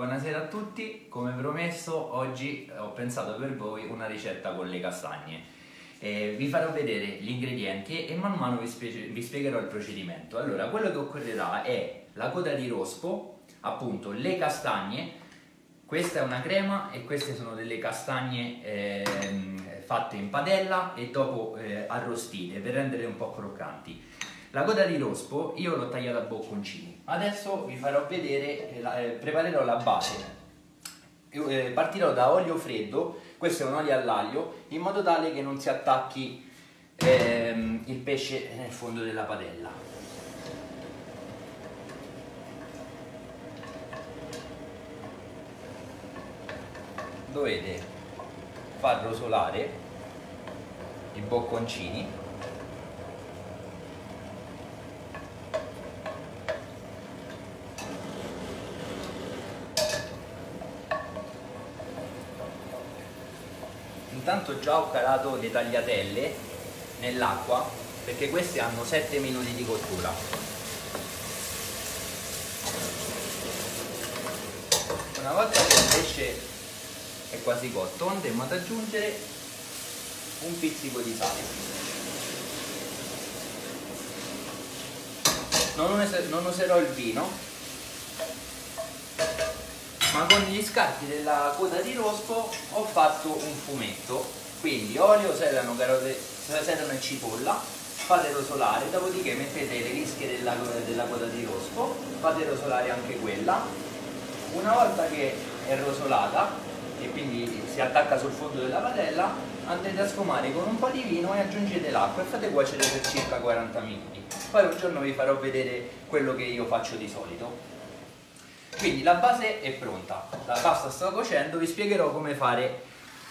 Buonasera a tutti, come promesso oggi ho pensato per voi una ricetta con le castagne. Eh, vi farò vedere gli ingredienti e man mano vi, spie- vi, spiegherò il procedimento. Allora, quello che occorrerà è la coda di rospo, appunto le castagne, questa è una crema e queste sono delle castagne eh, fatte in padella e dopo eh, arrostite per rendere un po' croccanti. La coda di rospo io l'ho tagliata a bocconcini. Adesso vi farò vedere, eh, preparerò la base. Eh, partirò da olio freddo, questo è un olio all'aglio, in modo tale che non si attacchi ehm, il pesce nel fondo della padella. Dovete far rosolare i bocconcini intanto già ho calato le tagliatelle nell'acqua perché queste hanno 7 minuti di cottura. Una volta che il pesce è quasi cotto andremo ad aggiungere un pizzico di sale. Non userò il vino ma con gli scarti della coda di rospo ho fatto un fumetto. Quindi olio, sedano, carote, sedano e cipolla fate rosolare dopodiché mettete le rische della, della coda di rospo fate rosolare anche quella. Una volta che è rosolata e quindi si attacca sul fondo della padella andate a sfumare con un po' di vino e aggiungete l'acqua e fate cuocere per circa 40 minuti. Poi un giorno vi farò vedere quello che io faccio di solito quindi la base è pronta. La pasta sta cuocendo vi spiegherò come fare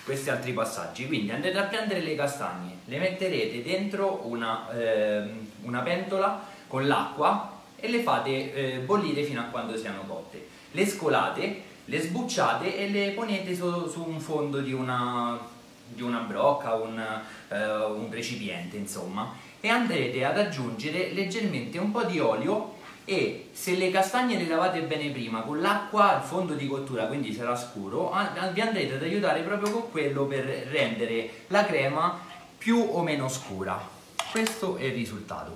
questi altri passaggi. Quindi andrete a prendere le castagne le metterete dentro una, eh, una pentola con l'acqua e le fate eh, bollire fino a quando siano cotte. Le scolate le sbucciate e le ponete su, su un fondo di una, di una brocca un, eh, un recipiente insomma. E andrete ad aggiungere leggermente un po' di olio e se le castagne le lavate bene prima con l'acqua al fondo di cottura quindi sarà scuro vi andrete ad aiutare proprio con quello per rendere la crema più o meno scura. Questo è il risultato.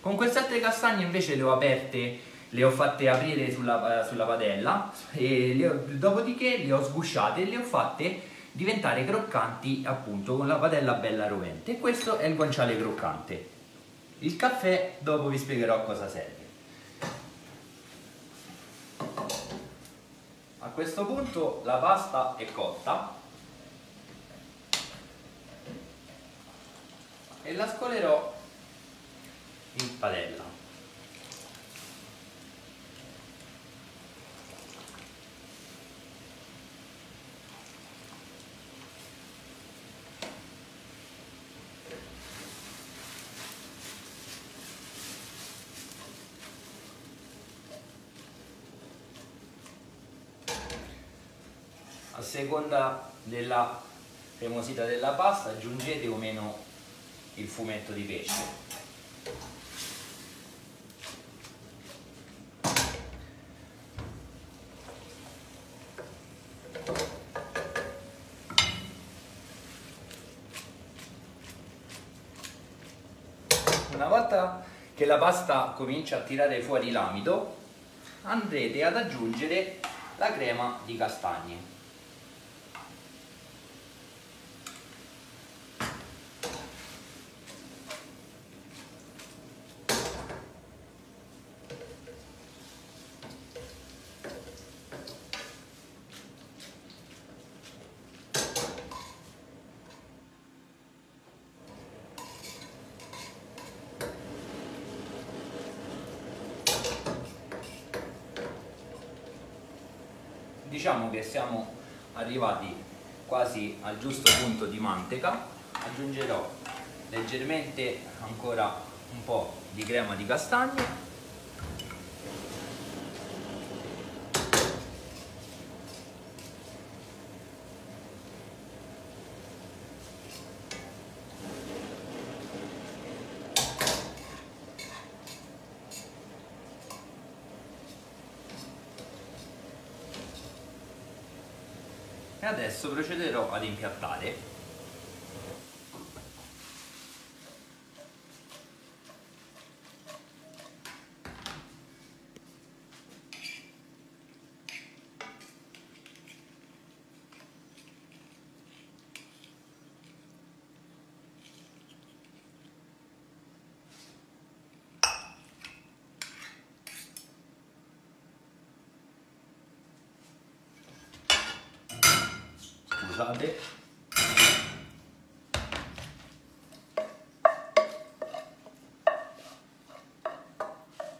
Con queste altre castagne invece le ho aperte le ho fatte aprire sulla, sulla padella le ho, dopodiché le ho sgusciate e le ho fatte diventare croccanti appunto con la padella bella rovente. Questo è il guanciale croccante il caffè dopo vi spiegherò cosa serve. A questo punto la pasta è cotta e la scolerò in padella. Seconda della cremosità della pasta aggiungete o meno il fumetto di pesce. Una volta che la pasta comincia a tirare fuori l'amido andrete ad aggiungere la crema di castagne diciamo che siamo arrivati quasi al giusto punto di manteca aggiungerò leggermente ancora un po' di crema di castagne e adesso procederò ad impiattare scusate.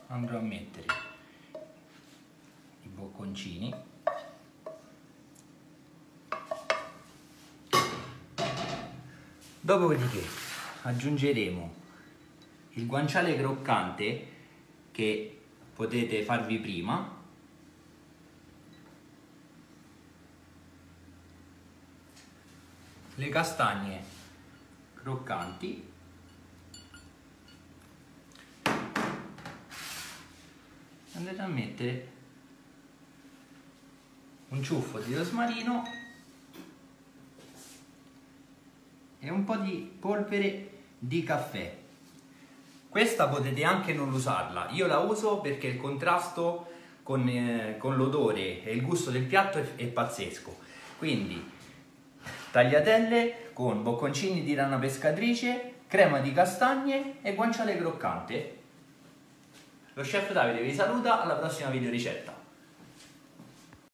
Andrò a mettere i bocconcini. Dopodiché aggiungeremo il guanciale croccante che potete farvi prima le castagne croccanti. Andrete a mettere un ciuffo di rosmarino e un po' di polvere di caffè. Questa potete anche non usarla. Io la uso perché il contrasto con, eh, con l'odore e il gusto del piatto è, è pazzesco. Quindi tagliatelle con bocconcini di rana pescatrice, crema di castagne e guanciale croccante. Lo chef Davide vi saluta, alla prossima video ricetta.